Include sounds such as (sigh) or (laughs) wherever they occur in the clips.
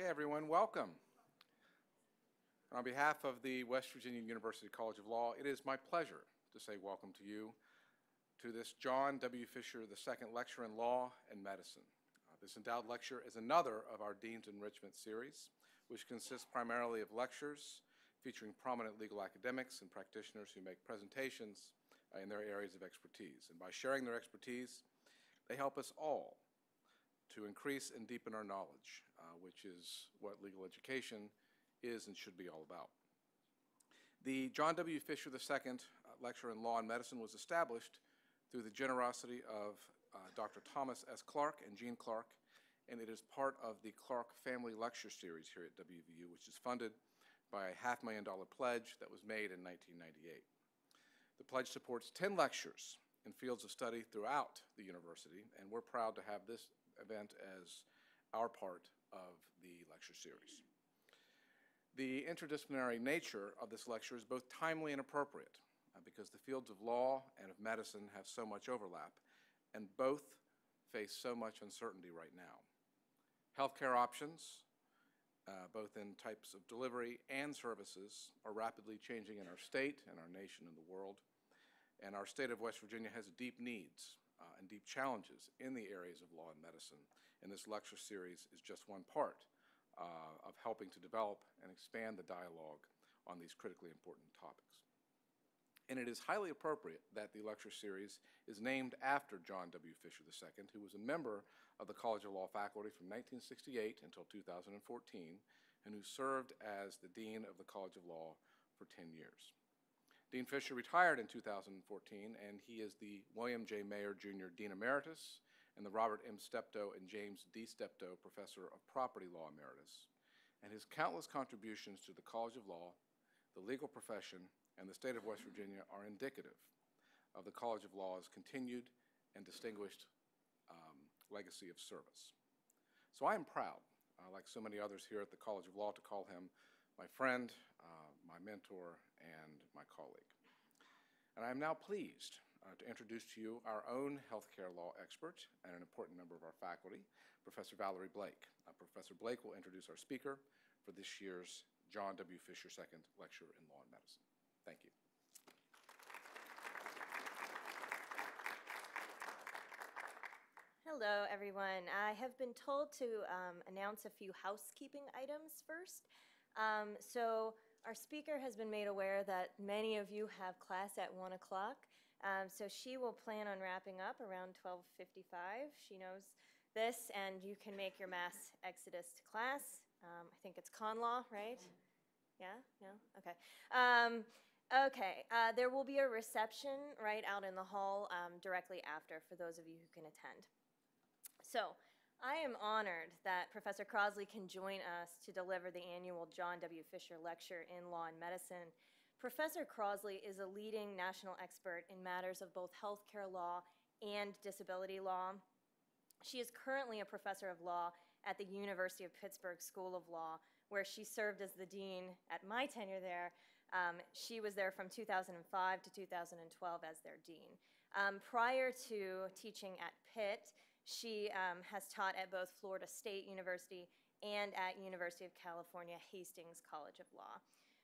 Okay, everyone, welcome. On behalf of the West Virginia University College of Law, it is my pleasure to say welcome to you to this John W. Fisher II Lecture in Law and Medicine. Uh, This endowed lecture is another of our Dean's Enrichment Series, which consists primarily of lectures featuring prominent legal academics and practitioners who make presentations uh, in their areas of expertise. And by sharing their expertise, they help us all to increase and deepen our knowledge, uh, which is what legal education is and should be all about. The John W. Fisher II uh, Lecture in Law and Medicine was established through the generosity of uh, Dr. Thomas S. Clark and Jean Clark, and it is part of the Clark Family Lecture Series here at WVU, which is funded by a half million dollar pledge that was made in 1998. The pledge supports 10 lectures in fields of study throughout the university, and we're proud to have this event as our part of the lecture series. The interdisciplinary nature of this lecture is both timely and appropriate uh, because the fields of law and of medicine have so much overlap, and both face so much uncertainty right now. Healthcare options, uh, both in types of delivery and services, are rapidly changing in our state and our nation and the world. And our state of West Virginia has deep needs uh, and deep challenges in the areas of law and medicine. And this lecture series is just one part uh, of helping to develop and expand the dialogue on these critically important topics. And it is highly appropriate that the lecture series is named after John W. Fisher II, who was a member of the College of Law faculty from 1968 until 2014, and who served as the Dean of the College of Law for 10 years. Dean Fisher retired in 2014, and he is the William J. Maier Jr. Dean Emeritus and the Robert M. Steptoe and James D. Steptoe Professor of Property Law Emeritus. And his countless contributions to the College of Law, the legal profession, and the state of West Virginia are indicative of the College of Law's continued and distinguished um, legacy of service. So I am proud, uh, like so many others here at the College of Law, to call him my friend, uh, my mentor, and my colleague. And I am now pleased uh, to introduce to you our own healthcare law expert and an important member of our faculty, Professor Valerie Blake. Uh, Professor Blake will introduce our speaker for this year's John W. Fisher II Lecture in Law and Medicine. Thank you. Hello, everyone. I have been told to um, announce a few housekeeping items first. Um, so our speaker has been made aware that many of you have class at 1 o'clock. Um, so she will plan on wrapping up around 12.55. She knows this, and you can make your mass exodus to class. Um, I think it's con law, right? Yeah? No? Okay. Um, okay. Uh, there will be a reception right out in the hall um, directly after for those of you who can attend. So, I am honored that Professor Crossley can join us to deliver the annual John W. Fisher Lecture in Law and Medicine. Professor Crossley is a leading national expert in matters of both healthcare law and disability law. She is currently a professor of law at the University of Pittsburgh School of Law, where she served as the dean at my tenure there. Um, she was there from 2005 to 2012 as their dean. Um, prior to teaching at Pitt, she um, has taught at both Florida State University and at University of California Hastings College of Law.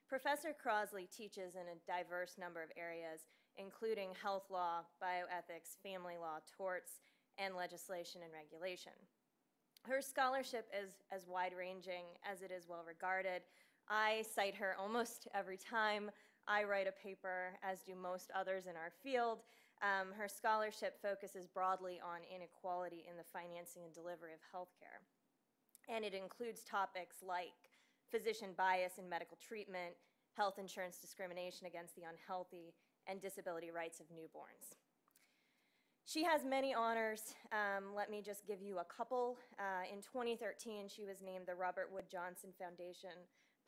Professor Crossley teaches in a diverse number of areas, including health law, bioethics, family law, torts, and legislation and regulation. Her scholarship is as wide-ranging as it is well-regarded. I cite her almost (laughs) every time I write a paper, as do most others in our field, um, her scholarship focuses broadly on inequality in the financing and delivery of healthcare. And it includes topics like physician bias in medical treatment, health insurance discrimination against the unhealthy, and disability rights of newborns. She has many honors. Um, let me just give you a couple. Uh, in 2013, she was named the Robert Wood Johnson Foundation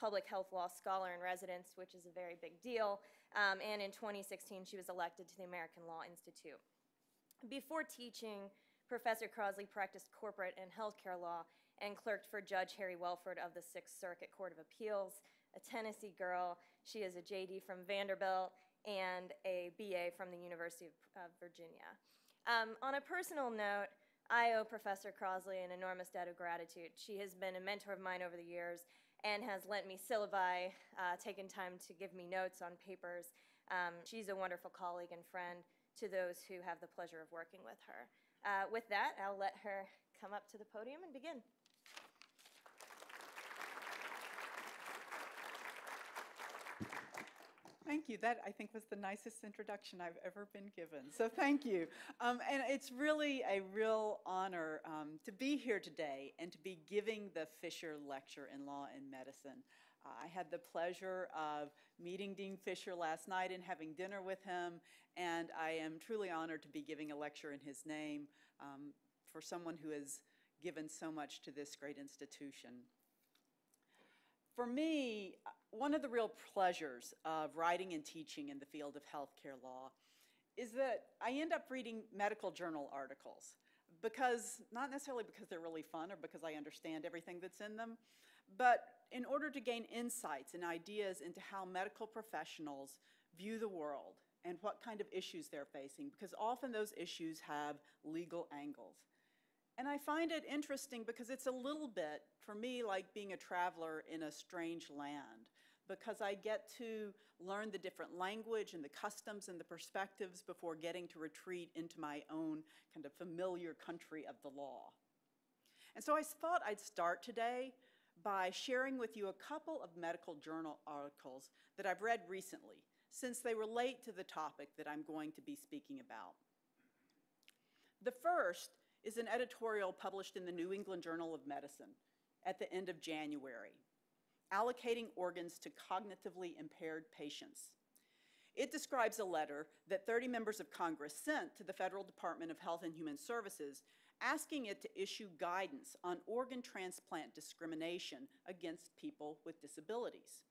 Public Health Law Scholar in Residence, which is a very big deal. Um, and in 2016, she was elected to the American Law Institute. Before teaching, Professor Crossley practiced corporate and healthcare law and clerked for Judge Harry Wellford of the Sixth Circuit Court of Appeals, a Tennessee girl. She is a JD from Vanderbilt and a BA from the University of, Virginia. Um, on a personal note, I owe Professor Crossley an enormous debt of gratitude. She has been a mentor of mine over the years and has lent me syllabi, uh, taken time to give me notes on papers. Um, she's a wonderful colleague and friend to those who have the pleasure of working with her. Uh, with that, I'll let her come up to the podium and begin. Thank you. That, I think, was the nicest introduction I've ever been given. So thank you. Um, and it's really a real honor um, to be here today and to be giving the Fisher Lecture in Law and Medicine. Uh, I had the pleasure of meeting Dean Fisher last night and having dinner with him, and I am truly honored to be giving a lecture in his name um, for someone who has given so much to this great institution. For me, one of the real pleasures of writing and teaching in the field of healthcare law is that I end up reading medical journal articles because, not necessarily because they're really fun or because I understand everything that's in them, but in order to gain insights and ideas into how medical professionals view the world and what kind of issues they're facing, because often those issues have legal angles. And I find it interesting because it's a little bit, for me, like being a traveler in a strange land, because I get to learn the different language and the customs and the perspectives before getting to retreat into my own kind of familiar country of the law. And so I thought I'd start today by sharing with you a couple of medical journal articles that I've read recently, since they relate to the topic that I'm going to be speaking about. The first is an editorial published in the New England Journal of Medicine at the end of January, allocating organs to cognitively impaired patients. It describes a letter that 30 members of Congress sent to the Federal Department of Health and Human Services asking it to issue guidance on organ transplant discrimination against people with disabilities.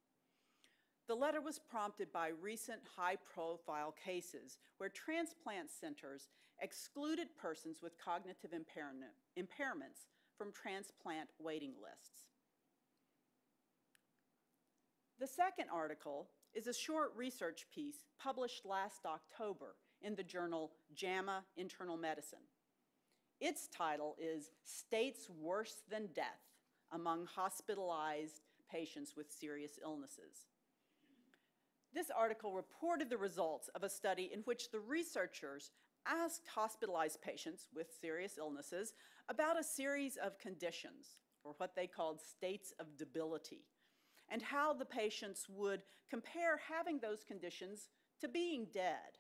The letter was prompted by recent high-profile cases where transplant centers excluded persons with cognitive impairment, impairments from transplant waiting lists. The second article is a short research piece published last October in the journal JAMA Internal Medicine. Its title is States Worse Than Death Among Hospitalized Patients with Serious Illnesses. This article reported the results of a study in which the researchers asked hospitalized patients with serious illnesses about a series of conditions, or what they called states of debility, and how the patients would compare having those conditions to being dead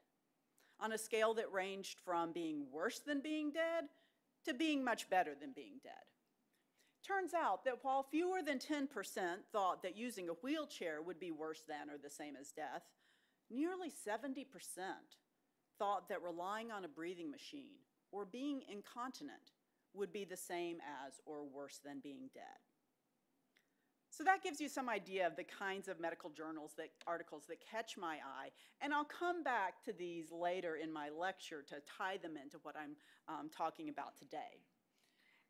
on a scale that ranged from being worse than being dead to being much better than being dead. Turns out that while fewer than 10% thought that using a wheelchair would be worse than or the same as death, nearly 70% thought that relying on a breathing machine or being incontinent would be the same as or worse than being dead. So that gives you some idea of the kinds of medical journals that articles that catch my eye, and I'll come back to these later in my lecture to tie them into what I'm um, talking about today.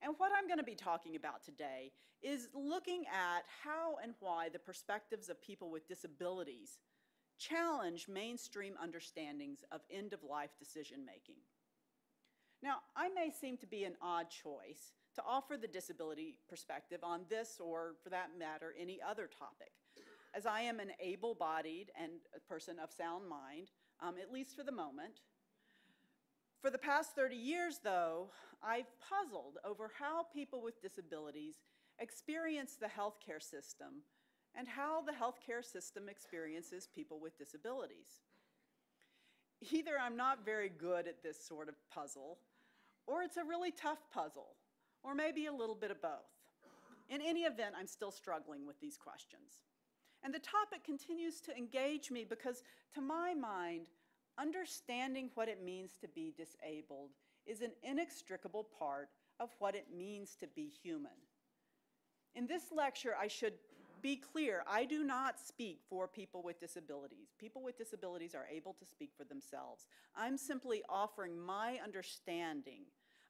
And what I'm going to be talking about today is looking at how and why the perspectives of people with disabilities challenge mainstream understandings of end-of-life decision-making. Now, I may seem to be an odd choice to offer the disability perspective on this or, for that matter, any other topic, as I am an able-bodied and a person of sound mind, um, at least for the moment. For the past 30 years, though, I've puzzled over how people with disabilities experience the healthcare system and how the healthcare system experiences people with disabilities. Either I'm not very good at this sort of puzzle, or it's a really tough puzzle, or maybe a little bit of both. In any event, I'm still struggling with these questions. And the topic continues to engage me because, to my mind, understanding what it means to be disabled is an inextricable part of what it means to be human. In this lecture, I should be clear, I do not speak for people with disabilities. People with disabilities are able to speak for themselves. I'm simply offering my understanding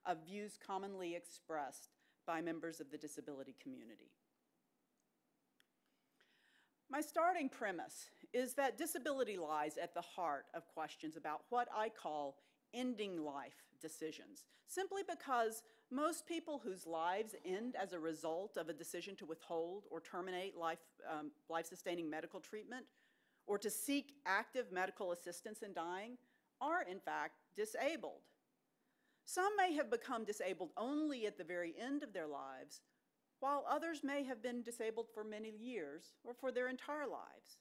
of views commonly expressed by members of the disability community. My starting premise is that disability lies at the heart of questions about what I call ending life decisions, simply because most people whose lives end as a result of a decision to withhold or terminate life, um, life-sustaining medical treatment or to seek active medical assistance in dying are in fact disabled. Some may have become disabled only at the very end of their lives, while others may have been disabled for many years or for their entire lives.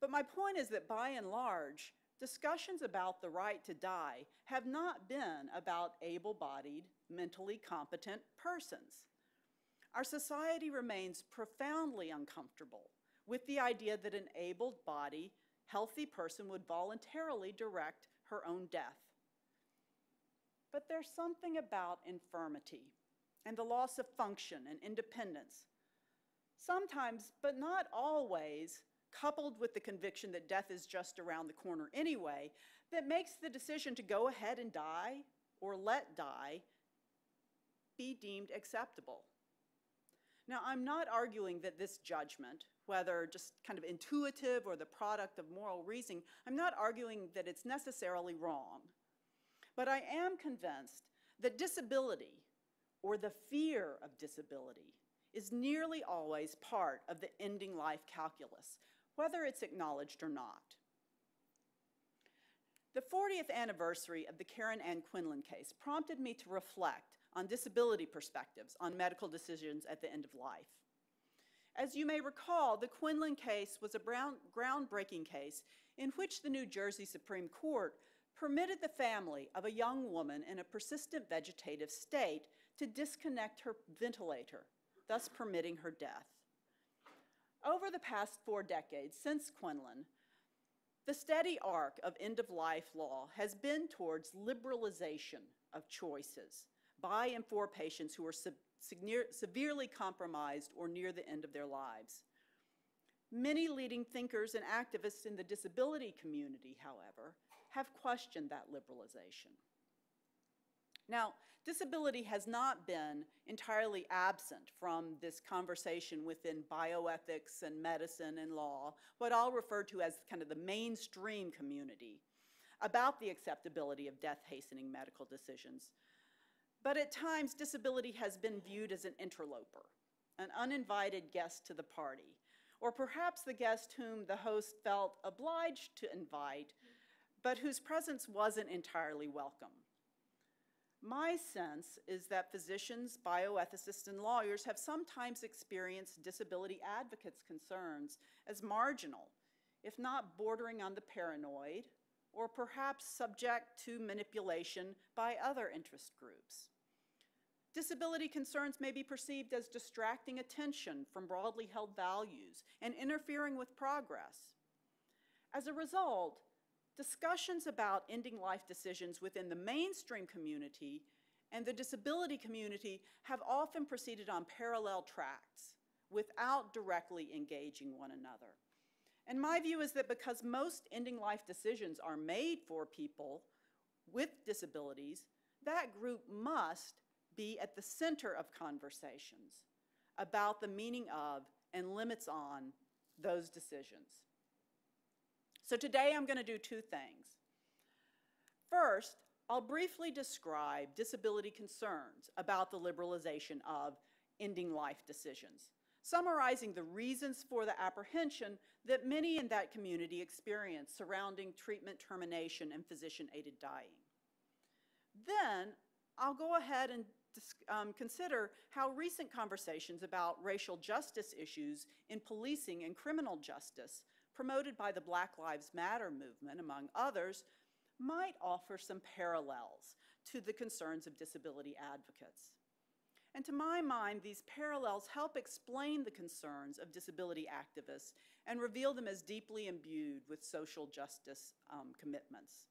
But my point is that by and large, discussions about the right to die have not been about able-bodied, mentally competent persons. Our society remains profoundly uncomfortable with the idea that an able-bodied, healthy person would voluntarily direct her own death. But there's something about infirmity and the loss of function and independence, sometimes, but not always, coupled with the conviction that death is just around the corner anyway, that makes the decision to go ahead and die or let die be deemed acceptable. Now, I'm not arguing that this judgment, whether just kind of intuitive or the product of moral reasoning, I'm not arguing that it's necessarily wrong. But I am convinced that disability, or the fear of disability, is nearly always part of the ending life calculus, whether it's acknowledged or not. The 40th anniversary of the Karen Ann Quinlan case prompted me to reflect on disability perspectives on medical decisions at the end of life. As you may recall, the Quinlan case was a groundbreaking case in which the New Jersey Supreme Court permitted the family of a young woman in a persistent vegetative state to disconnect her ventilator, thus permitting her death. Over the past four decades since Quinlan, the steady arc of end-of-life law has been towards liberalization of choices by and for patients who are se severely compromised or near the end of their lives. Many leading thinkers and activists in the disability community, however, have questioned that liberalization. Now, disability has not been entirely absent from this conversation within bioethics and medicine and law, what I'll refer to as kind of the mainstream community, about the acceptability of death-hastening medical decisions. But at times, disability has been viewed as an interloper, an uninvited guest to the party, or perhaps the guest whom the host felt obliged to invite, but whose presence wasn't entirely welcome. My sense is that physicians, bioethicists, and lawyers have sometimes experienced disability advocates' concerns as marginal, if not bordering on the paranoid, or perhaps subject to manipulation by other interest groups. Disability concerns may be perceived as distracting attention from broadly held values and interfering with progress. As a result, discussions about ending life decisions within the mainstream community and the disability community have often proceeded on parallel tracks without directly engaging one another. And my view is that because most ending life decisions are made for people with disabilities, that group must be at the center of conversations about the meaning of and limits on those decisions. So today I'm going to do two things. First, I'll briefly describe disability concerns about the liberalization of ending life decisions, summarizing the reasons for the apprehension that many in that community experience surrounding treatment termination and physician-aided dying. Then I'll go ahead and um, consider how recent conversations about racial justice issues in policing and criminal justice, promoted by the Black Lives Matter movement, among others, might offer some parallels to the concerns of disability advocates. And to my mind, these parallels help explain the concerns of disability activists and reveal them as deeply imbued with social justice um, commitments.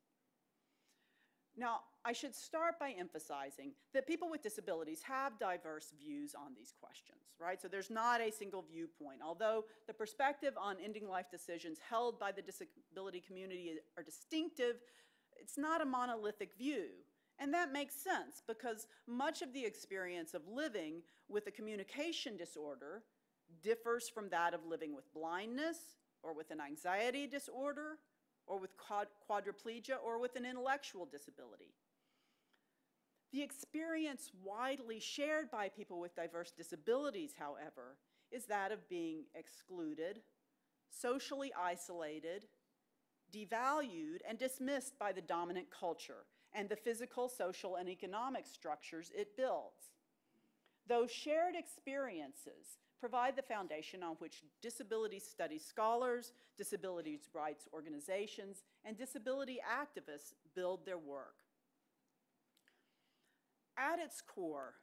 Now, I should start by emphasizing that people with disabilities have diverse views on these questions, right? So there's not a single viewpoint. Although the perspective on ending life decisions held by the disability community are distinctive, it's not a monolithic view. And that makes sense because much of the experience of living with a communication disorder differs from that of living with blindness or with an anxiety disorder or with quadriplegia, or with an intellectual disability. The experience widely shared by people with diverse disabilities, however, is that of being excluded, socially isolated, devalued, and dismissed by the dominant culture and the physical, social, and economic structures it builds. Those shared experiences provide the foundation on which disability studies scholars, disability rights organizations, and disability activists build their work. At its core,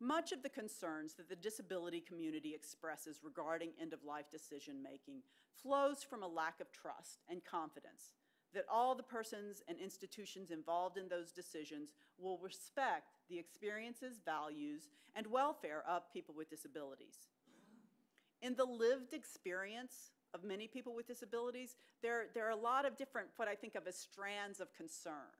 much of the concerns that the disability community expresses regarding end-of-life decision-making flows from a lack of trust and confidence that all the persons and institutions involved in those decisions will respect the experiences, values, and welfare of people with disabilities. In the lived experience of many people with disabilities, there, there are a lot of different, what I think of as strands of concern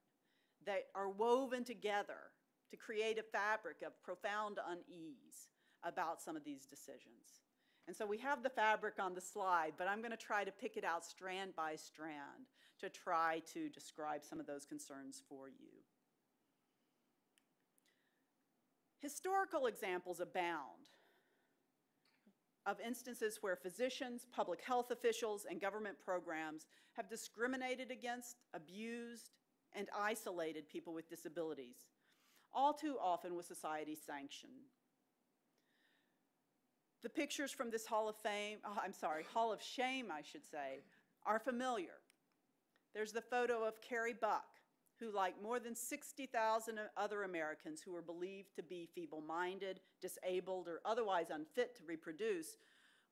that are woven together to create a fabric of profound unease about some of these decisions. And so we have the fabric on the slide, but I'm going to try to pick it out strand by strand to try to describe some of those concerns for you. Historical examples abound of instances where physicians, public health officials, and government programs have discriminated against, abused, and isolated people with disabilities, all too often with society's sanction. The pictures from this Hall of Fame, oh, I'm sorry, Hall of Shame, I should say, are familiar. There's the photo of Carrie Buck, who, like more than 60,000 other Americans who were believed to be feeble-minded, disabled, or otherwise unfit to reproduce,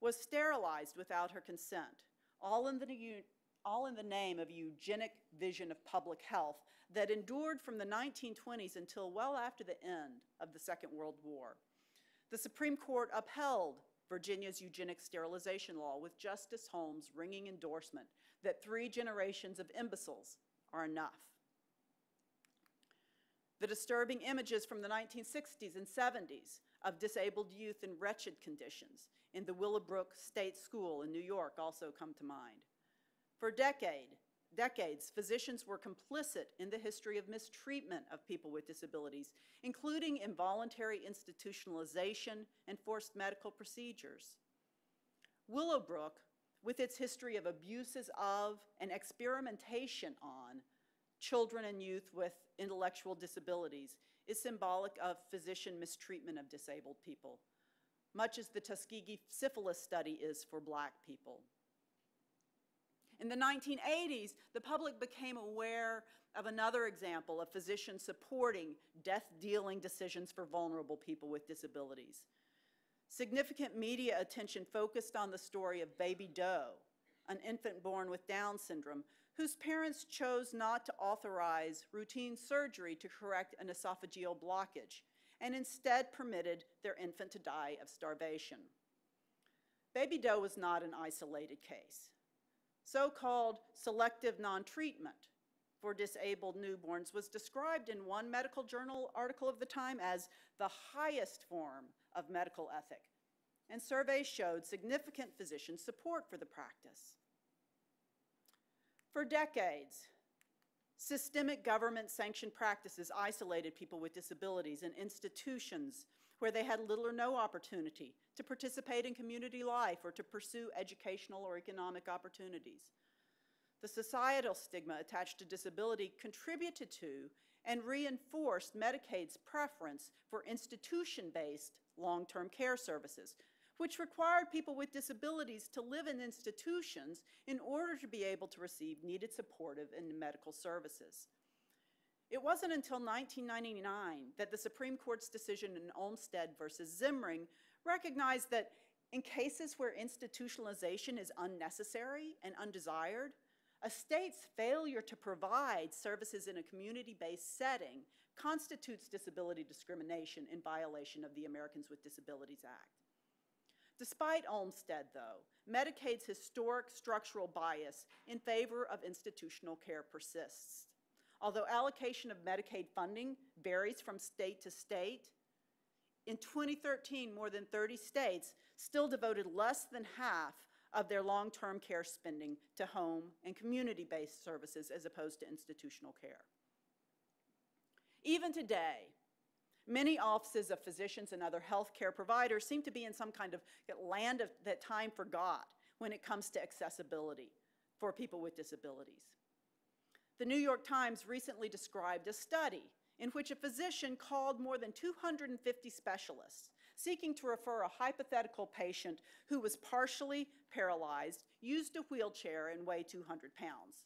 was sterilized without her consent, all in the, all in the name of a eugenic vision of public health that endured from the 1920s until well after the end of the Second World War. The Supreme Court upheld Virginia's eugenic sterilization law with Justice Holmes' ringing endorsement that three generations of imbeciles are enough. The disturbing images from the 1960s and 70s of disabled youth in wretched conditions in the Willowbrook State School in New York also come to mind. For decade, decades, physicians were complicit in the history of mistreatment of people with disabilities, including involuntary institutionalization and forced medical procedures. Willowbrook, with its history of abuses of and experimentation on children and youth with intellectual disabilities, is symbolic of physician mistreatment of disabled people, much as the Tuskegee syphilis study is for black people. In the 1980s, the public became aware of another example of physicians supporting death-dealing decisions for vulnerable people with disabilities. Significant media attention focused on the story of baby Doe, an infant born with Down syndrome, whose parents chose not to authorize routine surgery to correct an esophageal blockage, and instead permitted their infant to die of starvation. Baby Doe was not an isolated case so-called selective non-treatment for disabled newborns was described in one medical journal article of the time as the highest form of medical ethic, and surveys showed significant physician support for the practice. For decades, systemic government-sanctioned practices isolated people with disabilities in institutions where they had little or no opportunity to participate in community life or to pursue educational or economic opportunities. The societal stigma attached to disability contributed to and reinforced Medicaid's preference for institution-based long-term care services, which required people with disabilities to live in institutions in order to be able to receive needed supportive and medical services. It wasn't until 1999 that the Supreme Court's decision in Olmstead versus Zimring recognized that in cases where institutionalization is unnecessary and undesired, a state's failure to provide services in a community-based setting constitutes disability discrimination in violation of the Americans with Disabilities Act. Despite Olmstead, though, Medicaid's historic structural bias in favor of institutional care persists. Although allocation of Medicaid funding varies from state to state, in 2013, more than 30 states still devoted less than half of their long-term care spending to home and community-based services as opposed to institutional care. Even today, many offices of physicians and other healthcare providers seem to be in some kind of land of, that time forgot when it comes to accessibility for people with disabilities. The New York Times recently described a study in which a physician called more than 250 specialists seeking to refer a hypothetical patient who was partially paralyzed, used a wheelchair, and weighed 200 pounds.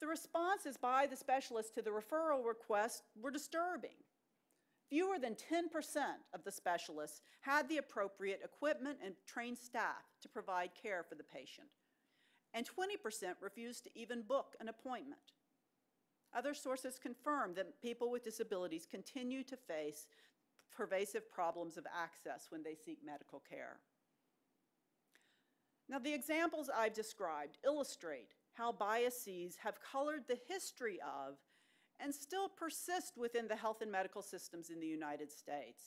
The responses by the specialist to the referral request were disturbing. Fewer than 10% of the specialists had the appropriate equipment and trained staff to provide care for the patient, and 20% refused to even book an appointment. Other sources confirm that people with disabilities continue to face pervasive problems of access when they seek medical care. Now, the examples I've described illustrate how biases have colored the history of and still persist within the health and medical systems in the United States.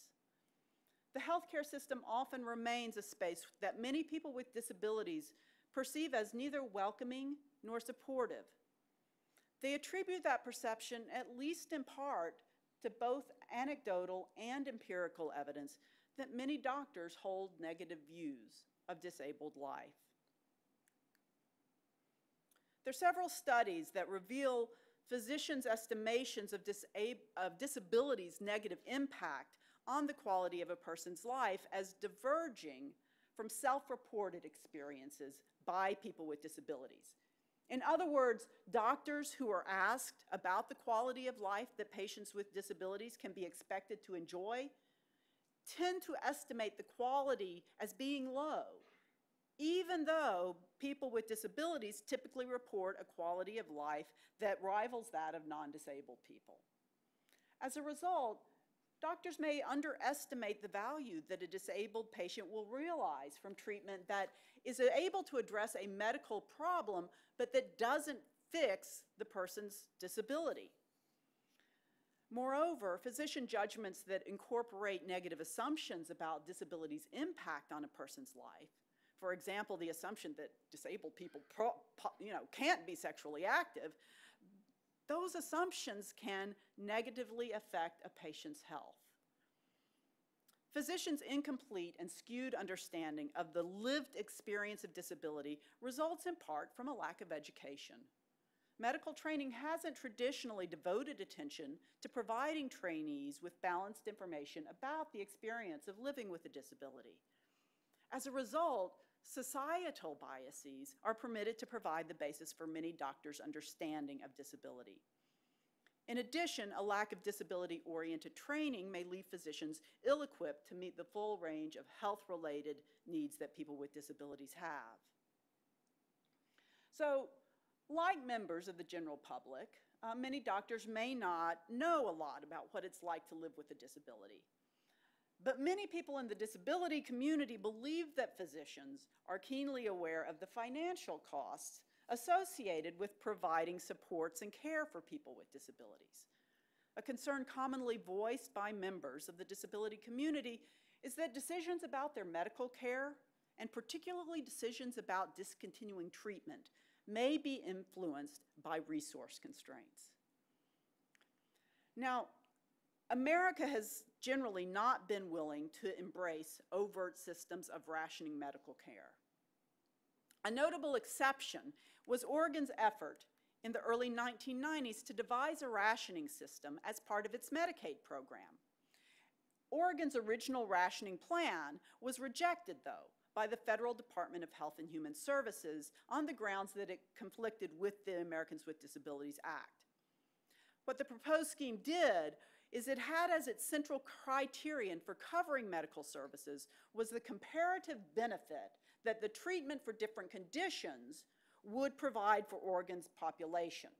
The healthcare system often remains a space that many people with disabilities perceive as neither welcoming nor supportive. They attribute that perception, at least in part, to both anecdotal and empirical evidence that many doctors hold negative views of disabled life. There are several studies that reveal physicians' estimations of, of disability's negative impact on the quality of a person's life as diverging from self-reported experiences by people with disabilities. In other words, doctors who are asked about the quality of life that patients with disabilities can be expected to enjoy tend to estimate the quality as being low, even though people with disabilities typically report a quality of life that rivals that of non-disabled people. As a result, doctors may underestimate the value that a disabled patient will realize from treatment that is able to address a medical problem, but that doesn't fix the person's disability. Moreover, physician judgments that incorporate negative assumptions about disability's impact on a person's life, for example, the assumption that disabled people you know, can't be sexually active, those assumptions can negatively affect a patient's health. Physicians' incomplete and skewed understanding of the lived experience of disability results in part from a lack of education. Medical training hasn't traditionally devoted attention to providing trainees with balanced information about the experience of living with a disability. As a result, societal biases are permitted to provide the basis for many doctors' understanding of disability. In addition, a lack of disability-oriented training may leave physicians ill-equipped to meet the full range of health-related needs that people with disabilities have. So, like members of the general public, uh, many doctors may not know a lot about what it's like to live with a disability. But many people in the disability community believe that physicians are keenly aware of the financial costs associated with providing supports and care for people with disabilities. A concern commonly voiced by members of the disability community is that decisions about their medical care, and particularly decisions about discontinuing treatment, may be influenced by resource constraints. Now, America has generally not been willing to embrace overt systems of rationing medical care. A notable exception was Oregon's effort in the early 1990s to devise a rationing system as part of its Medicaid program. Oregon's original rationing plan was rejected, though, by the Federal Department of Health and Human Services on the grounds that it conflicted with the Americans with Disabilities Act. What the proposed scheme did is it had as its central criterion for covering medical services was the comparative benefit that the treatment for different conditions would provide for Oregon's population.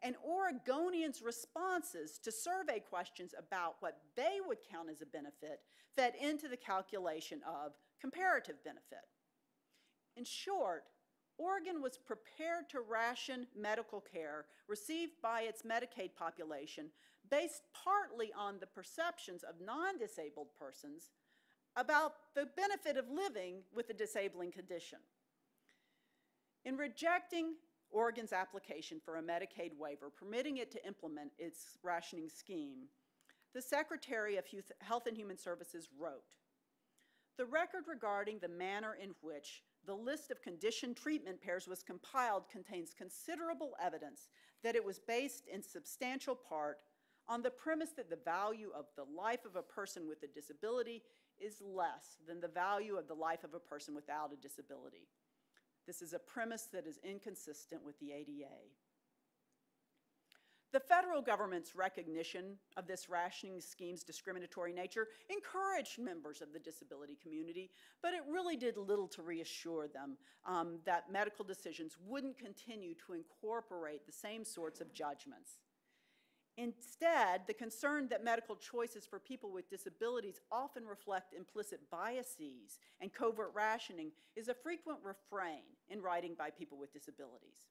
And Oregonians' responses to survey questions about what they would count as a benefit fed into the calculation of comparative benefit. In short, Oregon was prepared to ration medical care received by its Medicaid population based partly on the perceptions of non-disabled persons about the benefit of living with a disabling condition. In rejecting Oregon's application for a Medicaid waiver permitting it to implement its rationing scheme, the Secretary of Health and Human Services wrote, "The record regarding the manner in which the list of condition treatment pairs was compiled contains considerable evidence that it was based in substantial part on the premise that the value of the life of a person with a disability is less than the value of the life of a person without a disability. This is a premise that is inconsistent with the ADA. The federal government's recognition of this rationing scheme's discriminatory nature encouraged members of the disability community, but it really did little to reassure them um, that medical decisions wouldn't continue to incorporate the same sorts of judgments. Instead, the concern that medical choices for people with disabilities often reflect implicit biases and covert rationing is a frequent refrain in writing by people with disabilities.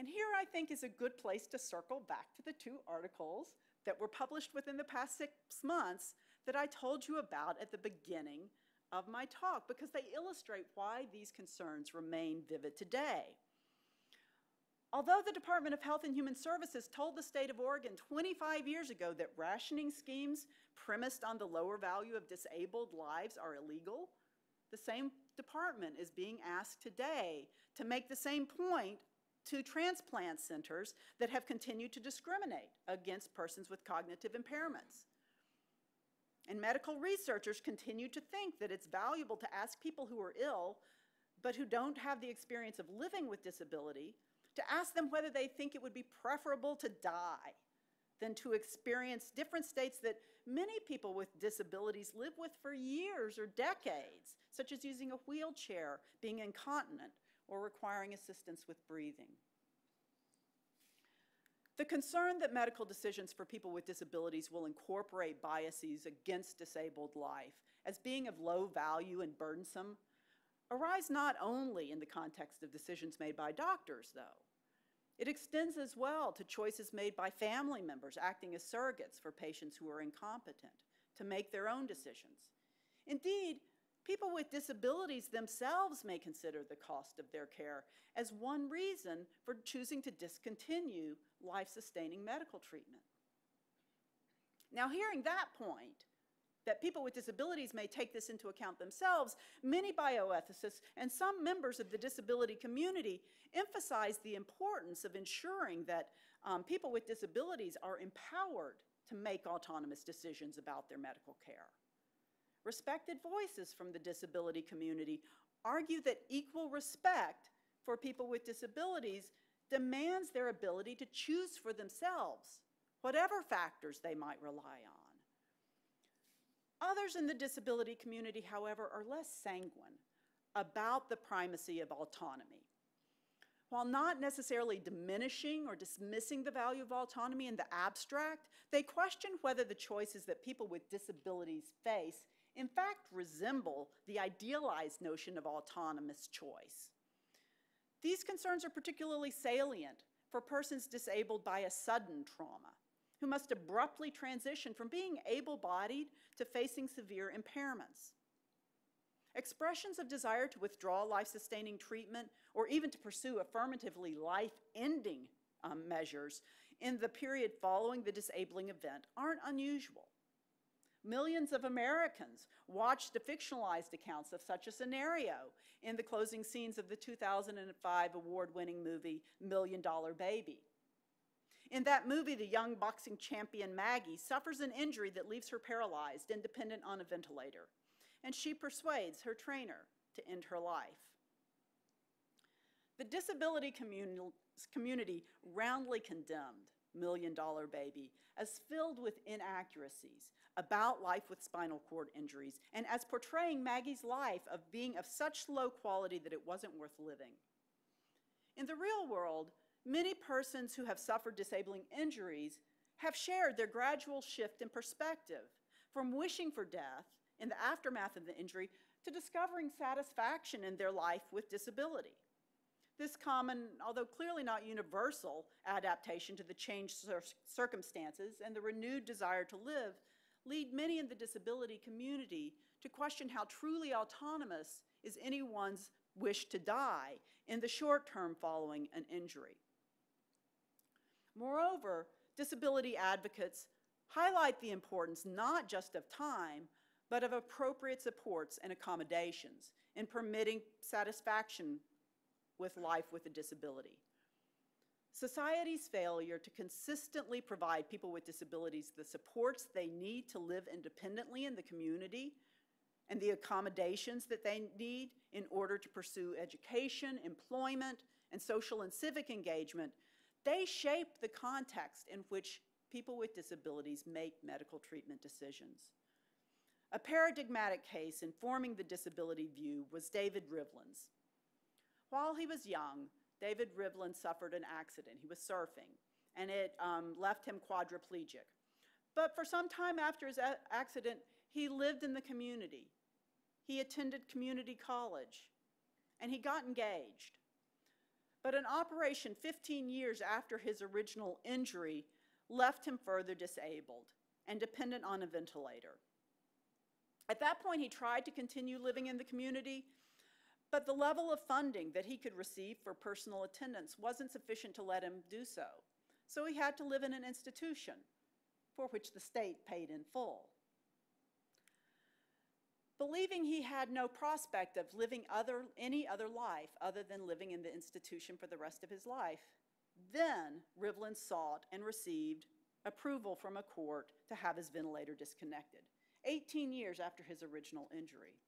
And here I think is a good place to circle back to the two articles that were published within the past six months that I told you about at the beginning of my talk because they illustrate why these concerns remain vivid today. Although the Department of Health and Human Services told the state of Oregon 25 years ago that rationing schemes premised on the lower value of disabled lives are illegal, the same department is being asked today to make the same point to transplant centers that have continued to discriminate against persons with cognitive impairments. And medical researchers continue to think that it's valuable to ask people who are ill but who don't have the experience of living with disability to ask them whether they think it would be preferable to die than to experience different states that many people with disabilities live with for years or decades, such as using a wheelchair, being incontinent, or requiring assistance with breathing. The concern that medical decisions for people with disabilities will incorporate biases against disabled life as being of low value and burdensome arise not only in the context of decisions made by doctors, though. It extends as well to choices made by family members acting as surrogates for patients who are incompetent to make their own decisions. Indeed, people with disabilities themselves may consider the cost of their care as one reason for choosing to discontinue life-sustaining medical treatment. Now, hearing that point, that people with disabilities may take this into account themselves, many bioethicists and some members of the disability community emphasize the importance of ensuring that um, people with disabilities are empowered to make autonomous decisions about their medical care. Respected voices from the disability community argue that equal respect for people with disabilities demands their ability to choose for themselves, whatever factors they might rely on. Others in the disability community, however, are less sanguine about the primacy of autonomy. While not necessarily diminishing or dismissing the value of autonomy in the abstract, they question whether the choices that people with disabilities face in fact resemble the idealized notion of autonomous choice. These concerns are particularly salient for persons disabled by a sudden trauma who must abruptly transition from being able-bodied to facing severe impairments. Expressions of desire to withdraw life-sustaining treatment or even to pursue affirmatively life-ending um, measures in the period following the disabling event aren't unusual. Millions of Americans watched the fictionalized accounts of such a scenario in the closing scenes of the 2005 award-winning movie Million Dollar Baby. In that movie, the young boxing champion Maggie suffers an injury that leaves her paralyzed and dependent on a ventilator, and she persuades her trainer to end her life. The disability communi community roundly condemned Million Dollar Baby as filled with inaccuracies about life with spinal cord injuries and as portraying Maggie's life of being of such low quality that it wasn't worth living. In the real world, many persons who have suffered disabling injuries have shared their gradual shift in perspective from wishing for death in the aftermath of the injury to discovering satisfaction in their life with disability. This common, although clearly not universal, adaptation to the changed cir circumstances and the renewed desire to live lead many in the disability community to question how truly autonomous is anyone's wish to die in the short term following an injury. Moreover, disability advocates highlight the importance not just of time, but of appropriate supports and accommodations in permitting satisfaction with life with a disability. Society's failure to consistently provide people with disabilities the supports they need to live independently in the community and the accommodations that they need in order to pursue education, employment, and social and civic engagement, they shape the context in which people with disabilities make medical treatment decisions. A paradigmatic case informing the disability view was David Rivlin's. While he was young, David Rivlin suffered an accident. He was surfing, and it um, left him quadriplegic. But for some time after his accident, he lived in the community. He attended community college, and he got engaged. But an operation 15 years after his original injury left him further disabled and dependent on a ventilator. At that point, he tried to continue living in the community, but the level of funding that he could receive for personal attendance wasn't sufficient to let him do so. So he had to live in an institution for which the state paid in full. Believing he had no prospect of living other, any other life other than living in the institution for the rest of his life, then Rivlin sought and received approval from a court to have his ventilator disconnected, 18 years after his original injury.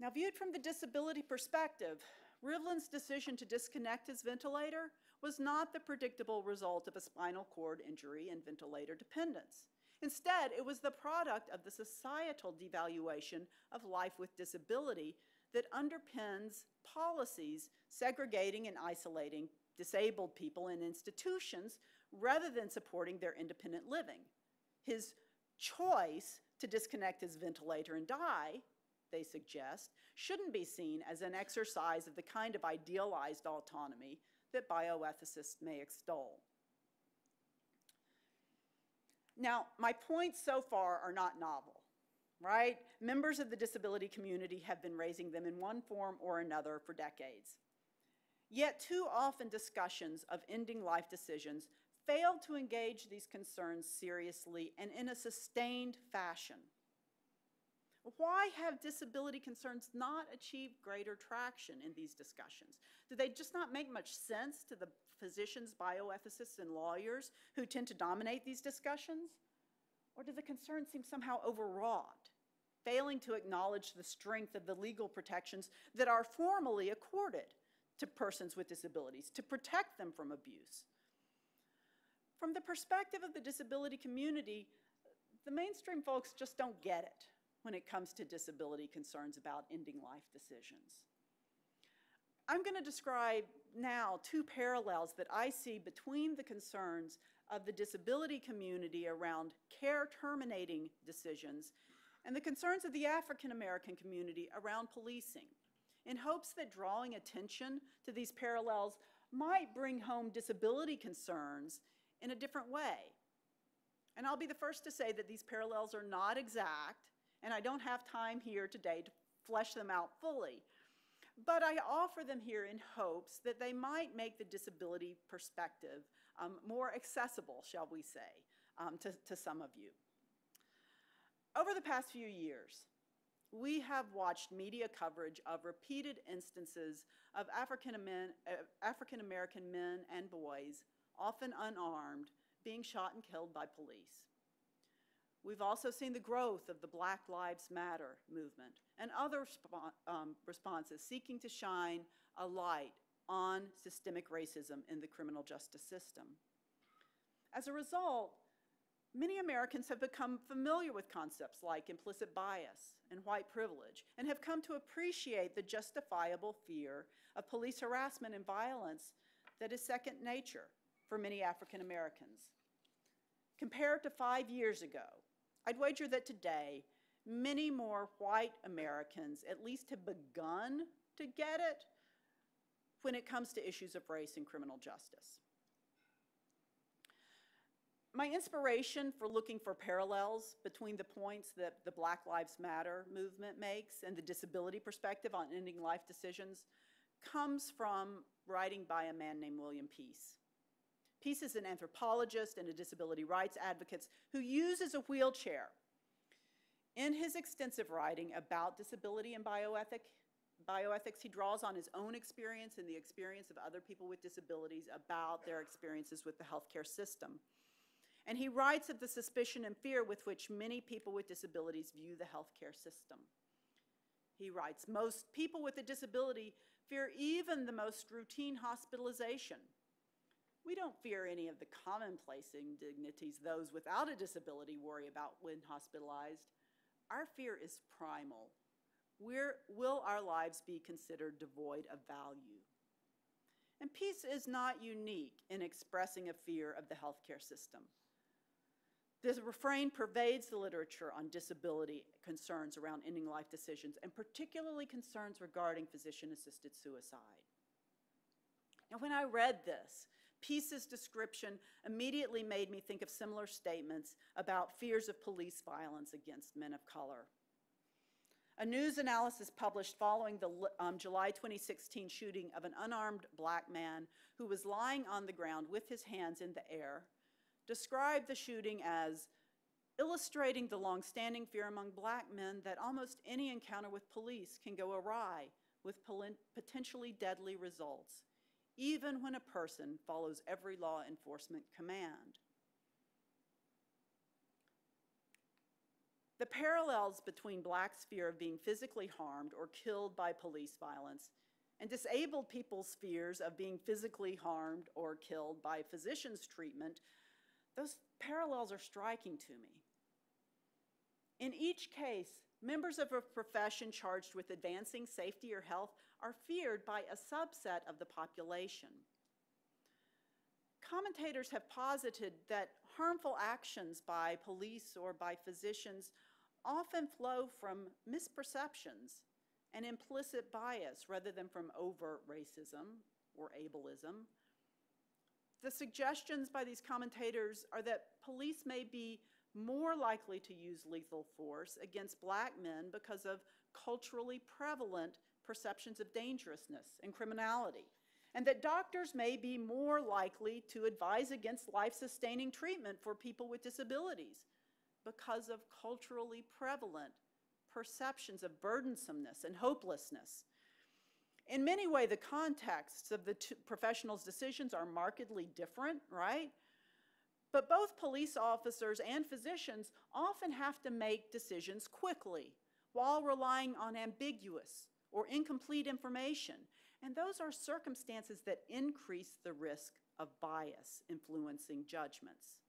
Now, viewed from the disability perspective, Rivlin's decision to disconnect his ventilator was not the predictable result of a spinal cord injury and ventilator dependence. Instead, it was the product of the societal devaluation of life with disability that underpins policies segregating and isolating disabled people in institutions rather than supporting their independent living. His choice to disconnect his ventilator and die, they suggest, shouldn't be seen as an exercise of the kind of idealized autonomy that bioethicists may extol. Now, my points so far are not novel, right? Members of the disability community have been raising them in one form or another for decades. Yet too often discussions of ending life decisions fail to engage these concerns seriously and in a sustained fashion. Why have disability concerns not achieved greater traction in these discussions? Do they just not make much sense to the physicians, bioethicists, and lawyers who tend to dominate these discussions? Or do the concerns seem somehow overwrought, failing to acknowledge the strength of the legal protections that are formally accorded to persons with disabilities to protect them from abuse? From the perspective of the disability community, the mainstream folks just don't get it when it comes to disability concerns about ending life decisions. I'm going to describe now two parallels that I see between the concerns of the disability community around care terminating decisions and the concerns of the African American community around policing, in hopes that drawing attention to these parallels might bring home disability concerns in a different way. And I'll be the first to say that these parallels are not exact, and I don't have time here today to flesh them out fully. But I offer them here in hopes that they might make the disability perspective um, more accessible, shall we say, um, to, to some of you. Over the past few years, we have watched media coverage of repeated instances of African, uh, African American men and boys, often unarmed, being shot and killed by police. We've also seen the growth of the Black Lives Matter movement and other um, responses seeking to shine a light on systemic racism in the criminal justice system. As a result, many Americans have become familiar with concepts like implicit bias and white privilege and have come to appreciate the justifiable fear of police harassment and violence that is second nature for many African Americans. Compared to five years ago, I'd wager that today, many more white Americans at least have begun to get it when it comes to issues of race and criminal justice. My inspiration for looking for parallels between the points that the Black Lives Matter movement makes and the disability perspective on ending life decisions comes from writing by a man named William Peace. Peace is an anthropologist and a disability rights advocate who uses a wheelchair. In his extensive writing about disability and bioethic, bioethics, he draws on his own experience and the experience of other people with disabilities about their experiences with the healthcare system. And he writes of the suspicion and fear with which many people with disabilities view the healthcare system. He writes, most people with a disability fear even the most routine hospitalization. We don't fear any of the commonplace indignities those without a disability worry about when hospitalized. Our fear is primal. Where will our lives be considered devoid of value? And Peace is not unique in expressing a fear of the healthcare system. This refrain pervades the literature on disability concerns around ending life decisions, and particularly concerns regarding physician-assisted suicide. Now, when I read this, Peace's description immediately made me think of similar statements about fears of police violence against men of color. A news analysis published following the um, July 2016 shooting of an unarmed black man who was lying on the ground with his hands in the air described the shooting as illustrating the longstanding fear among black men that almost any encounter with police can go awry with potentially deadly results, even when a person follows every law enforcement command. The parallels between blacks' fear of being physically harmed or killed by police violence and disabled people's fears of being physically harmed or killed by physicians' treatment those parallels are striking to me. In each case, members of a profession charged with advancing safety or health are feared by a subset of the population. Commentators have posited that harmful actions by police or by physicians often flow from misperceptions and implicit bias rather than from overt racism or ableism the suggestions by these commentators are that police may be more likely to use lethal force against black men because of culturally prevalent perceptions of dangerousness and criminality, and that doctors may be more likely to advise against life-sustaining treatment for people with disabilities because of culturally prevalent perceptions of burdensomeness and hopelessness in many ways, the contexts of the professionals' decisions are markedly different, right? But both police officers and physicians often have to make decisions quickly while relying on ambiguous or incomplete information. And those are circumstances that increase the risk of bias influencing judgments.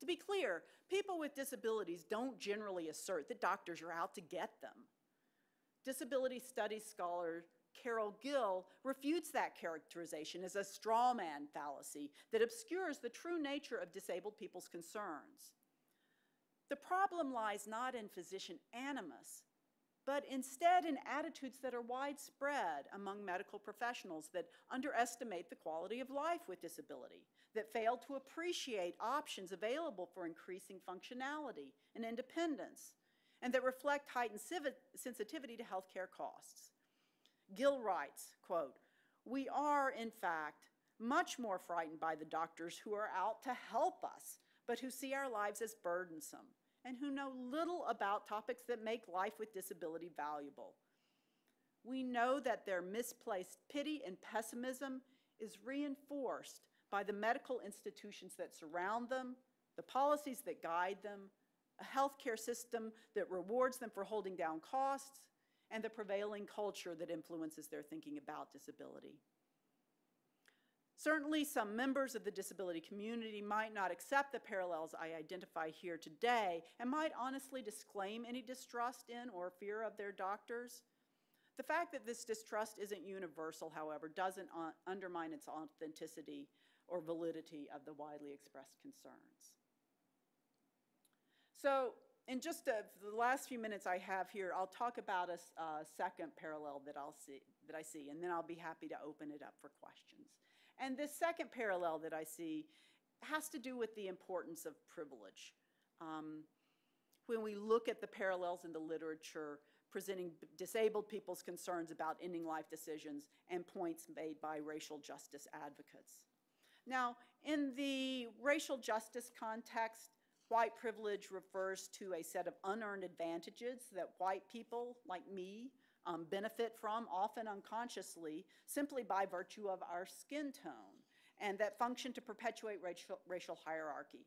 To be clear, people with disabilities don't generally assert that doctors are out to get them. Disability studies scholar Carol Gill refutes that characterization as a straw man fallacy that obscures the true nature of disabled people's concerns. The problem lies not in physician animus, but instead in attitudes that are widespread among medical professionals that underestimate the quality of life with disability, that fail to appreciate options available for increasing functionality and independence, and that reflect heightened sensitivity to healthcare costs. Gill writes, quote, we are, in fact, much more frightened by the doctors who are out to help us, but who see our lives as burdensome and who know little about topics that make life with disability valuable. We know that their misplaced pity and pessimism is reinforced by the medical institutions that surround them, the policies that guide them, a healthcare system that rewards them for holding down costs, and the prevailing culture that influences their thinking about disability. Certainly, some members of the disability community might not accept the parallels I identify here today and might honestly disclaim any distrust in or fear of their doctors. The fact that this distrust isn't universal, however, doesn't uh, undermine its authenticity or validity of the widely expressed concerns. So in just a, the last few minutes I have here, I'll talk about a, a second parallel that I'll see that I see, and then I'll be happy to open it up for questions. And this second parallel that I see has to do with the importance of privilege. Um, when we look at the parallels in the literature presenting disabled people's concerns about ending life decisions and points made by racial justice advocates. Now, in the racial justice context, white privilege refers to a set of unearned advantages that white people, like me, um, benefit from, often unconsciously, simply by virtue of our skin tone, and that function to perpetuate racial, racial hierarchy.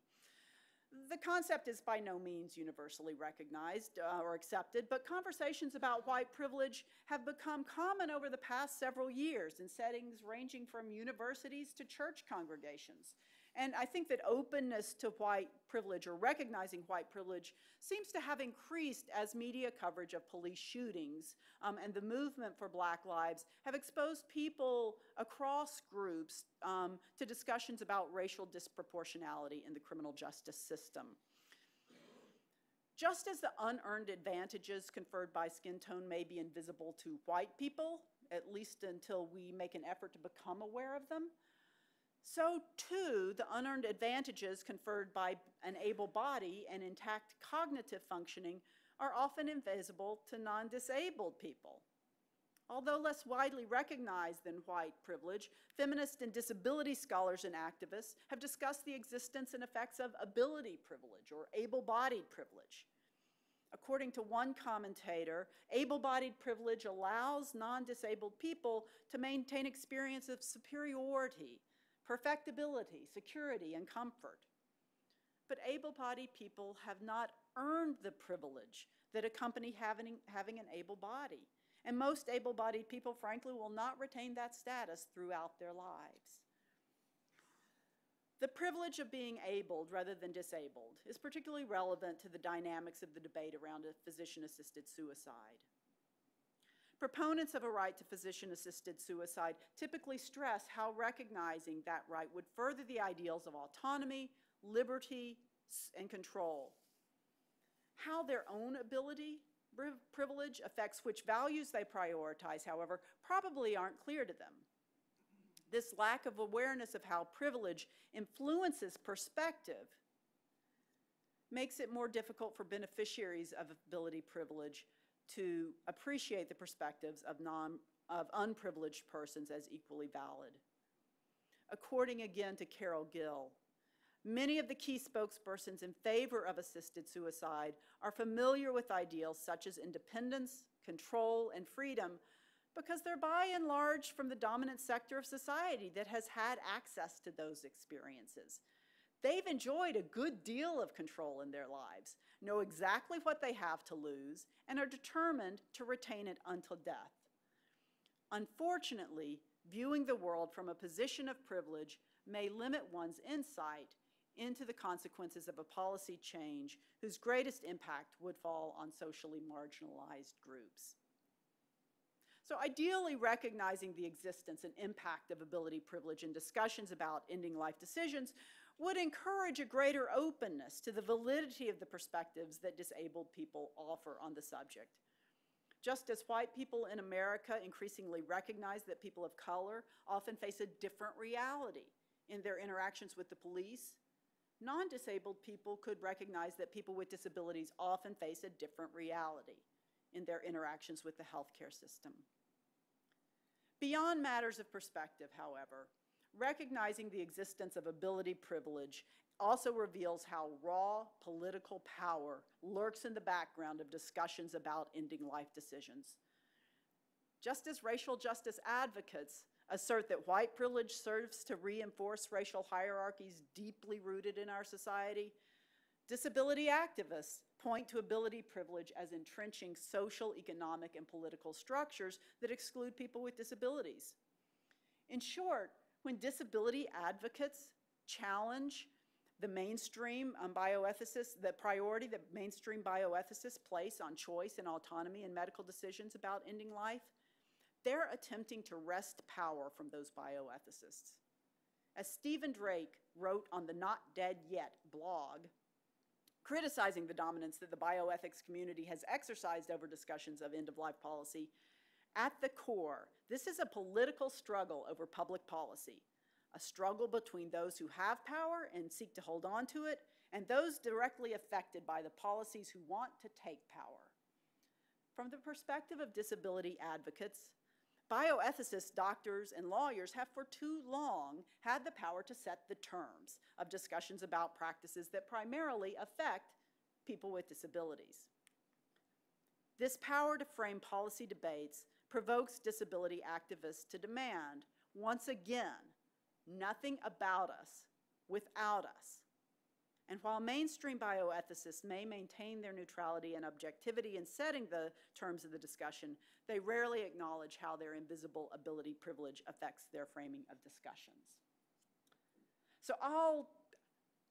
The concept is by no means universally recognized uh, or accepted, but conversations about white privilege have become common over the past several years in settings ranging from universities to church congregations. And I think that openness to white privilege or recognizing white privilege seems to have increased as media coverage of police shootings um, and the movement for Black Lives have exposed people across groups um, to discussions about racial disproportionality in the criminal justice system. Just as the unearned advantages conferred by skin tone may be invisible to white people, at least until we make an effort to become aware of them, so too, the unearned advantages conferred by an able body and intact cognitive functioning are often invisible to non-disabled people. Although less widely recognized than white privilege, feminist and disability scholars and activists have discussed the existence and effects of ability privilege or able-bodied privilege. According to one commentator, able-bodied privilege allows non-disabled people to maintain experience of superiority perfectibility, security, and comfort. But able-bodied people have not earned the privilege that accompany having, having an able body. And most able-bodied people, frankly, will not retain that status throughout their lives. The privilege of being abled rather than disabled is particularly relevant to the dynamics of the debate around a physician-assisted suicide. Proponents of a right to physician-assisted suicide typically stress how recognizing that right would further the ideals of autonomy, liberty, and control. How their own ability, privilege affects which values they prioritize, however, probably aren't clear to them. This lack of awareness of how privilege influences perspective makes it more difficult for beneficiaries of ability privilege to appreciate the perspectives of, non, of unprivileged persons as equally valid. According again to Carol Gill, many of the key spokespersons in favor of assisted suicide are familiar with ideals such as independence, control, and freedom because they're by and large from the dominant sector of society that has had access to those experiences. They've enjoyed a good deal of control in their lives, know exactly what they have to lose, and are determined to retain it until death. Unfortunately, viewing the world from a position of privilege may limit one's insight into the consequences of a policy change whose greatest impact would fall on socially marginalized groups. So ideally recognizing the existence and impact of ability privilege in discussions about ending life decisions would encourage a greater openness to the validity of the perspectives that disabled people offer on the subject. Just as white people in America increasingly recognize that people of color often face a different reality in their interactions with the police, non-disabled people could recognize that people with disabilities often face a different reality in their interactions with the healthcare system. Beyond matters of perspective, however, recognizing the existence of ability privilege also reveals how raw political power lurks in the background of discussions about ending life decisions. Just as racial justice advocates assert that white privilege serves to reinforce racial hierarchies deeply rooted in our society, disability activists point to ability privilege as entrenching social, economic, and political structures that exclude people with disabilities. In short, when disability advocates challenge the mainstream um, bioethicists, the priority that mainstream bioethicists place on choice and autonomy in medical decisions about ending life, they're attempting to wrest power from those bioethicists. As Stephen Drake wrote on the Not Dead Yet blog, criticizing the dominance that the bioethics community has exercised over discussions of end-of-life policy, at the core, this is a political struggle over public policy, a struggle between those who have power and seek to hold on to it, and those directly affected by the policies who want to take power. From the perspective of disability advocates, bioethicists, doctors, and lawyers have for too long had the power to set the terms of discussions about practices that primarily affect people with disabilities. This power to frame policy debates provokes disability activists to demand, once again, nothing about us without us. And while mainstream bioethicists may maintain their neutrality and objectivity in setting the terms of the discussion, they rarely acknowledge how their invisible ability privilege affects their framing of discussions. So I'll,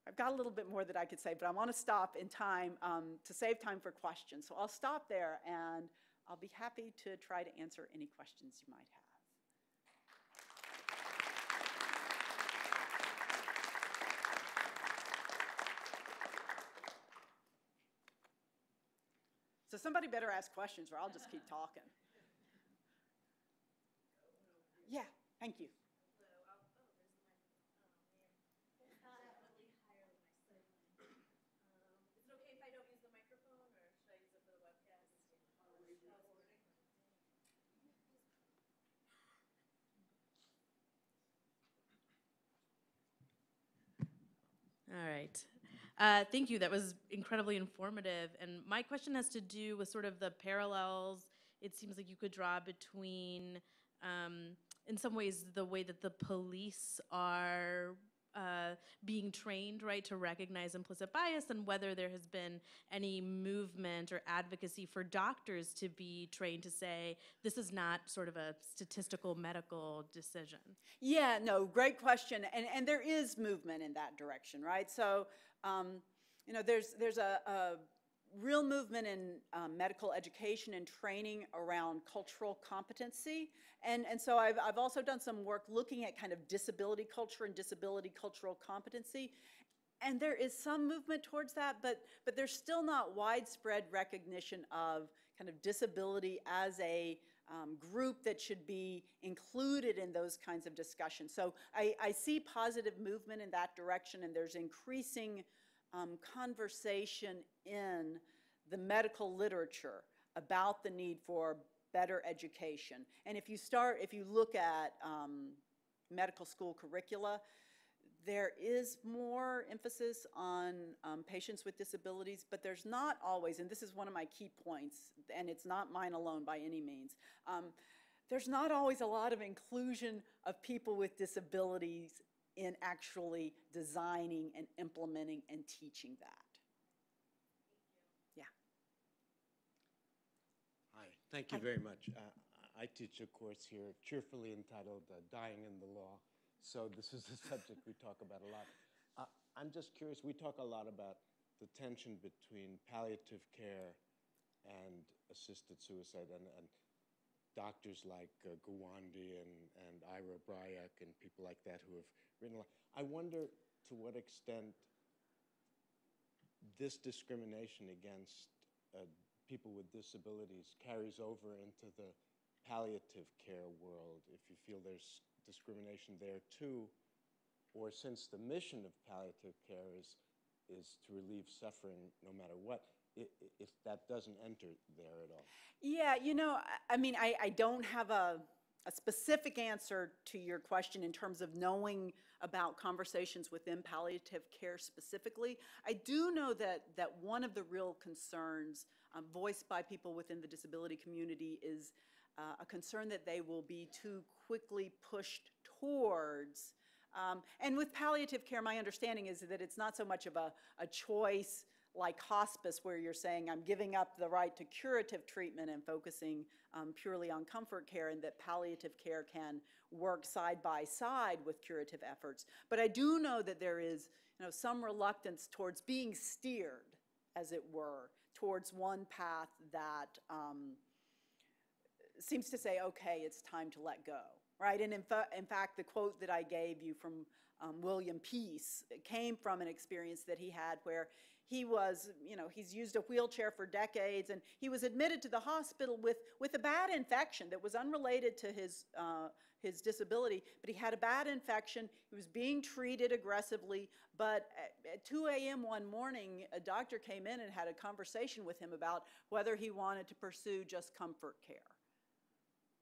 I've got a little bit more that I could say, but I want to stop in time um, to save time for questions. So I'll stop there and I'll be happy to try to answer any questions you might have. So somebody better ask questions or I'll just keep talking. (laughs) Yeah, thank you. Is it okay if I don't use the microphone, or should I use it for the webcast? All right. Uh, thank you. That was incredibly informative. And my question has to do with sort of the parallels it seems like you could draw between, um, in some ways, the way that the police are uh, being trained, right, to recognize implicit bias, and whether there has been any movement or advocacy for doctors to be trained to say this is not sort of a statistical medical decision. Yeah, no, great question. And, and there is movement in that direction, right? So, um, you know, there's, there's a, a real movement in um, medical education and training around cultural competency. And, and so I've, I've also done some work looking at kind of disability culture and disability cultural competency. And there is some movement towards that, but, but there's still not widespread recognition of kind of disability as a um, group that should be included in those kinds of discussions. So I, I see positive movement in that direction, and there's increasing um, conversation in the medical literature about the need for better education. And if you start, if you look at um, medical school curricula, there is more emphasis on um, patients with disabilities, but there's not always, and this is one of my key points, and it's not mine alone by any means, um, there's not always a lot of inclusion of people with disabilities in actually designing and implementing and teaching that. Yeah. Hi, thank you very much. Uh, I teach a course here cheerfully entitled uh, Dying in the Law. So this is a (laughs) subject we talk about a lot. Uh, I'm just curious, we talk a lot about the tension between palliative care and assisted suicide and, and doctors like uh, Gawande and, and Ira Byock and people like that who have written a lot. I wonder to what extent this discrimination against uh, people with disabilities carries over into the palliative care world, if you feel there's discrimination there too, or since the mission of palliative care is, is to relieve suffering no matter what, if that doesn't enter there at all. Yeah, you know, I, mean, I, I don't have a, a specific answer to your question in terms of knowing about conversations within palliative care specifically. I do know that, that one of the real concerns um, voiced by people within the disability community is uh, a concern that they will be too quickly pushed towards. Um, and with palliative care, my understanding is that it's not so much of a, a choice like hospice, where you're saying, I'm giving up the right to curative treatment and focusing um, purely on comfort care, and that palliative care can work side by side with curative efforts. But I do know that there is, you know, some reluctance towards being steered, as it were, towards one path that um, seems to say, okay, it's time to let go. Right? And in, fa- in fact, the quote that I gave you from um, William Peace came from an experience that he had where he was, you know, he's used a wheelchair for decades, and he was admitted to the hospital with, with a bad infection that was unrelated to his, uh, his disability, but he had a bad infection. He was being treated aggressively, but at, at 2 a.m. one morning, a doctor came in and had a conversation with him about whether he wanted to pursue just comfort care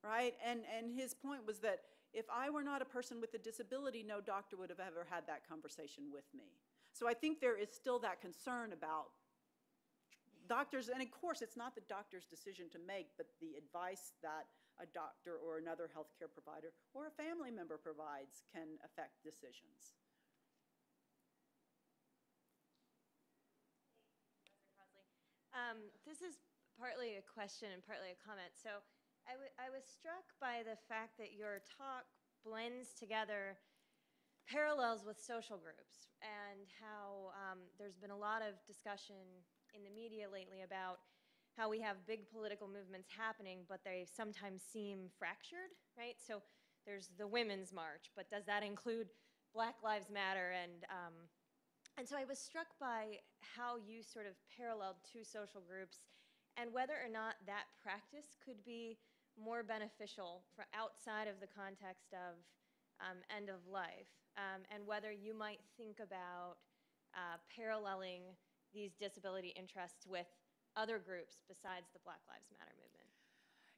right? And, and his point was that if I were not a person with a disability, no doctor would have ever had that conversation with me. So I think there is still that concern about doctors, and of course, it's not the doctor's decision to make, but the advice that a doctor or another healthcare provider or a family member provides can affect decisions. Um, this is partly a question and partly a comment. So I I was struck by the fact that your talk blends together parallels with social groups and how um, there's been a lot of discussion in the media lately about how we have big political movements happening, but they sometimes seem fractured, right? So there's the Women's March, but does that include Black Lives Matter? And um, and so I was struck by how you sort of paralleled two social groups and whether or not that practice could be more beneficial for outside of the context of um, end of life, um, and whether you might think about uh, paralleling these disability interests with other groups besides the Black Lives Matter movement.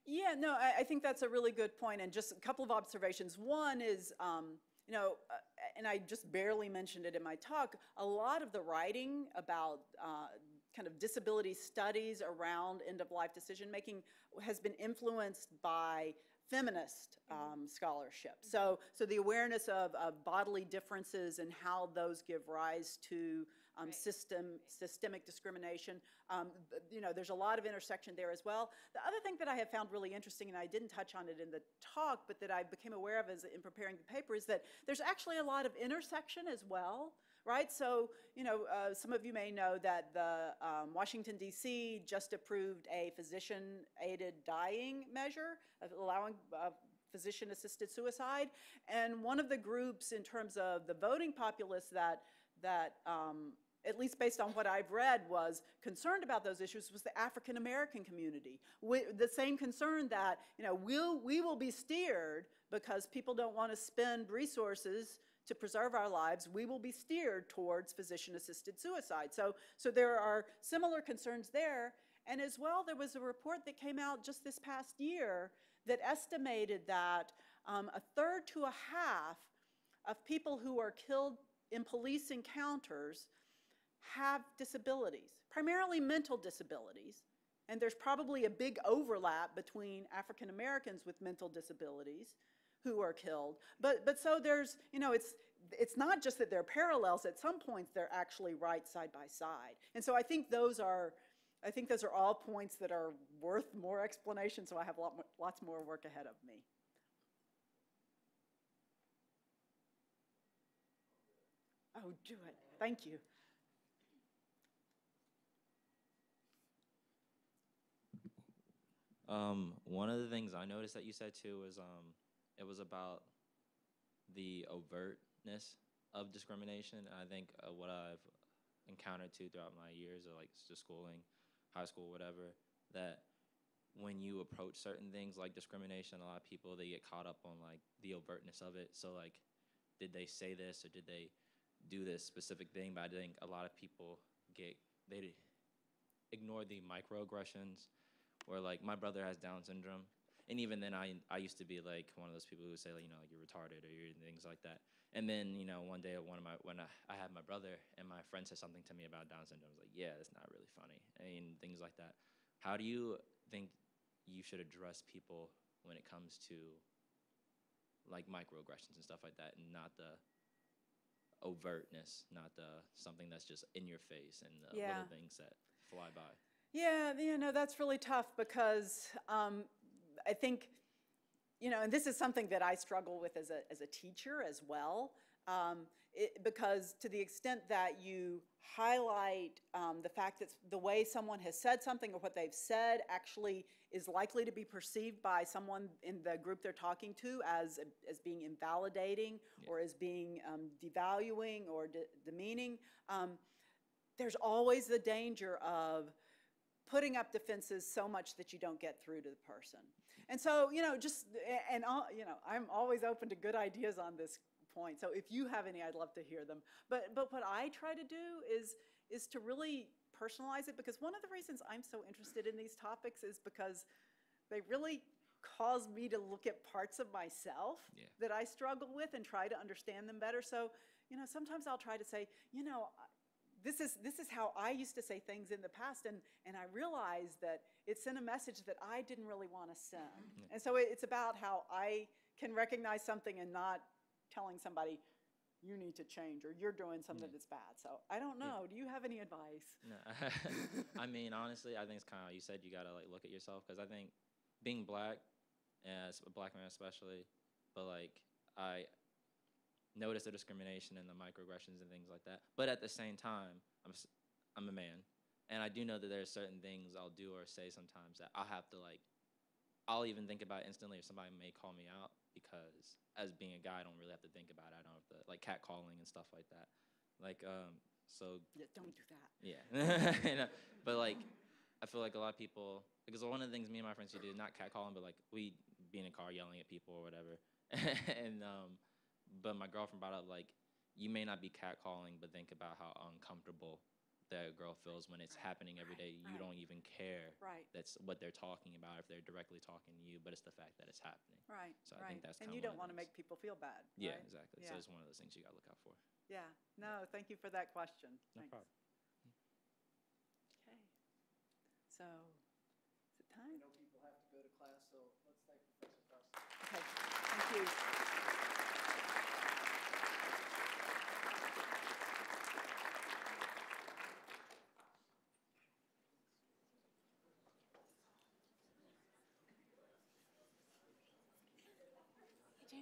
Yeah, no, I, I think that's a really good point, and just a couple of observations. One is, um, you know, uh, and I just barely mentioned it in my talk, a lot of the writing about uh, kind of disability studies around end-of-life decision-making has been influenced by feminist um, scholarship. So, so the awareness of, of bodily differences and how those give rise to um, Right. system, systemic discrimination. Um, you know, there's a lot of intersection there as well. The other thing that I have found really interesting, and I didn't touch on it in the talk, but that I became aware of as in preparing the paper, is that there's actually a lot of intersection as well. Right, so you know, uh, some of you may know that the um, Washington D.C. just approved a physician-aided dying measure allowing uh, physician-assisted suicide, and one of the groups in terms of the voting populace that that um, at least based on what I've read, was concerned about those issues was the African American community. We, the same concern that, you know, we'll, we will be steered because people don't want to spend resources to preserve our lives, we will be steered towards physician-assisted suicide. So, so there are similar concerns there. And as well, there was a report that came out just this past year that estimated that um, a third to a half of people who are killed in police encounters have disabilities, primarily mental disabilities. And there's probably a big overlap between African Americans with mental disabilities who are killed. But, but so there's, you know, it's, it's not just that they're parallels, at some points they're actually right side by side. And so I think those are, I think those are all points that are worth more explanation, so I have a lot, mo- lots more work ahead of me. Oh, do it. Thank you. Um, one of the things I noticed that you said too was um, it was about the overtness of discrimination. And I think uh, what I've encountered too throughout my years of like just schooling, high school, whatever, that when you approach certain things like discrimination, a lot of people they get caught up on like the overtness of it. So like, did they say this or did they do this specific thing? But I think a lot of people get they ignore the microaggressions where like my brother has Down syndrome, and even then I I used to be like one of those people who would say like, you know like you're retarded or you're things like that. And then you know one day one of my when I, I had my brother and my friend said something to me about Down syndrome. I was like, yeah, that's not really funny, and things like that. How do you think you should address people when it comes to like microaggressions and stuff like that, and not the overtness, not the something that's just in your face and the Yeah. little things that fly by. Yeah, you know, that's really tough because um, I think, you know, and this is something that I struggle with as a, as a teacher as well. Um, it, because to the extent that you highlight um, the fact that the way someone has said something or what they've said actually is likely to be perceived by someone in the group they're talking to as, as being invalidating or as being um, devaluing or de- demeaning, um, there's always the danger of putting up defenses so much that you don't get through to the person. And so, you know, just, and, all- you know, I'm always open to good ideas on this point. So if you have any, I'd love to hear them. But, but what I try to do is, is to really personalize it because one of the reasons I'm so interested in these topics is because they really cause me to look at parts of myself Yeah. that I struggle with and try to understand them better. So, you know, sometimes I'll try to say, you know, this is, this is how I used to say things in the past, and, and I realized that it sent a message that I didn't really want to send. Mm-hmm. And so it- it's about how I can recognize something and not telling somebody, you need to change, or you're doing something mm. that's bad. So I don't know. Do you have any advice? No, (laughs) I mean, honestly, I think it's kind of you said. You gotta like look at yourself because I think being black, as a black man especially, but like I notice the discrimination and the microaggressions and things like that. But at the same time, I'm I'm a man, and I do know that there are certain things I'll do or say sometimes that I'll have to like. I'll even think about instantly if somebody may call me out because as being a guy, I don't really have to think about it. I don't have to like catcalling and stuff like that. Like um, so Yeah, don't do that. yeah. (laughs) You know, but like, I feel like a lot of people, because one of the things me and my friends used to do, not catcalling, but like we be in a car yelling at people or whatever. (laughs) and, um, but my girlfriend brought up like, you may not be catcalling, but think about how uncomfortable that girl feels when it's happening every day. You right. don't even care. Right. That's what they're talking about if they're directly talking to you, but it's the fact that it's happening. Right. So I right. think that's and kinda you don't want to make people feel bad. Yeah, exactly. Yeah. So it's one of those things you got to look out for. Yeah. No, thank you for that question. No Thanks. problem. Okay. So, is it time? know people have to go to class, so let's thank Professor Crossley. Okay. Thank you.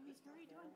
How are you doing?